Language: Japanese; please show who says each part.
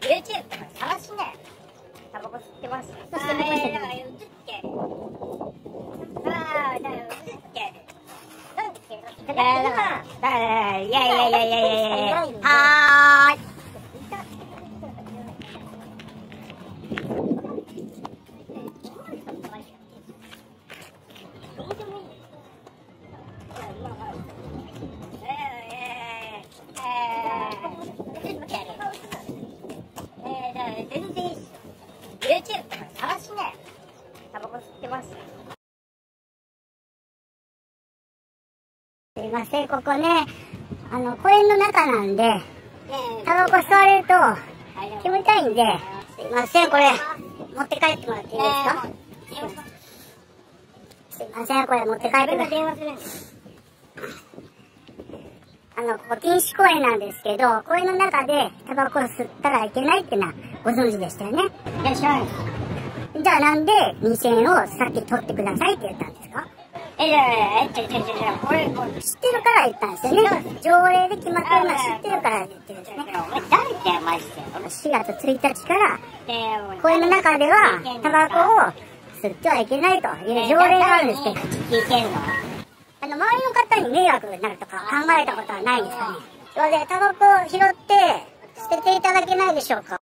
Speaker 1: YouTube とか探しね。タバコ吸ってます。あーだから映ってああだから映ってだからだからい。やい。やい。やい。やい。やい。やはーい。全然 YouTube とか探しねます。
Speaker 2: すいません、ここね、あの、公園の中なんで、タバコ吸われると煙たいんで、すいません、これ、持って帰ってもらっていいですか？す。いません、これ持って帰ってください。あの、ここ禁止公園なんですけど、公園の中でタバコを吸ったらいけないっていうのはご存知でしたよね？
Speaker 1: いらっしゃい
Speaker 2: じゃあなんで2000円をさっき取ってくださいって言ったんですか？
Speaker 1: えじゃあえちょちょちょこれこれ
Speaker 2: 知ってるから言ったんですよね。条例で決まってるのは知ってるから言ってるんですね。
Speaker 1: お前誰だよマジで
Speaker 2: 4月1日から
Speaker 1: で
Speaker 2: 公園の中ではタバコを吸ってはいけないという条例があるんですけど、
Speaker 1: 聞いてんの
Speaker 2: あの、周りの方に迷惑になるとか考えたことはないですかね。それでタバコを拾って捨てていただけないでしょうか